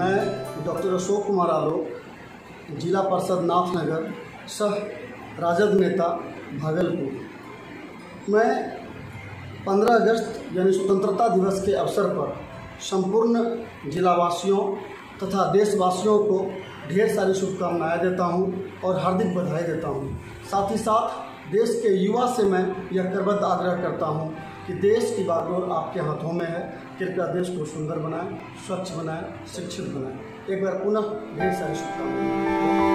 अशोक कुमार आलोक, जिला परिषद नाथनगर, सह राजद नेता भागलपुर। मैं 15 अगस्त यानी स्वतंत्रता दिवस के अवसर पर संपूर्ण जिलावासियों तथा देशवासियों को ढेर सारी शुभकामनाएँ देता हूँ और हार्दिक बधाई देता हूँ। साथ ही साथ देश के युवा से मैं यह करबद्ध आग्रह करता हूँ कि देश की बागडोर आपके हाथों में है। कृपया देश को सुंदर बनाएँ, स्वच्छ बनाएँ, शिक्षित बनाएँ। एक बार पुनः ढेर सारी शुभकामनाएँ।